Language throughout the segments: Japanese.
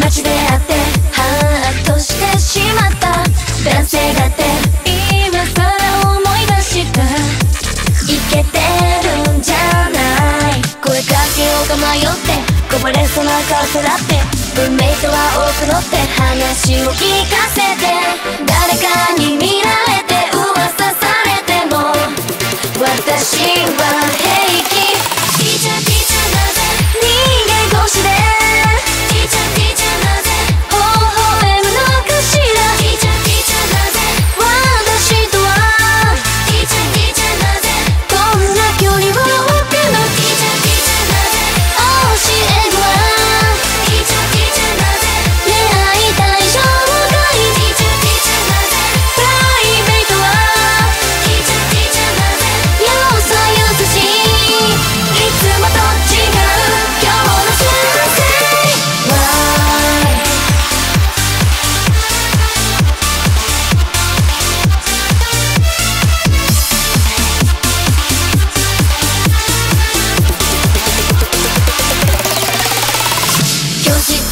街で会ってハーッとしてしまった。男性だって今更思い出したイケてるんじゃない。声かけようか迷って。こぼれそうな顔さらって。運命とは大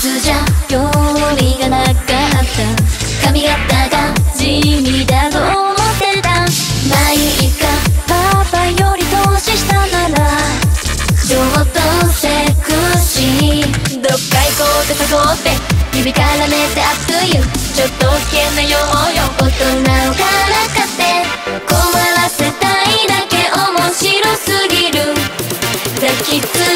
じゃ興味がなかった髪型が地味だと思ってたまあいいかパパより年下なら上等セクシーどっか行こうって誘って指からめてアップユーちょっと危険なようよ大人をからかって困らせたいだけ面白すぎる抱きつ